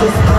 Just